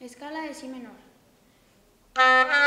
Escala de Si menor. Ah,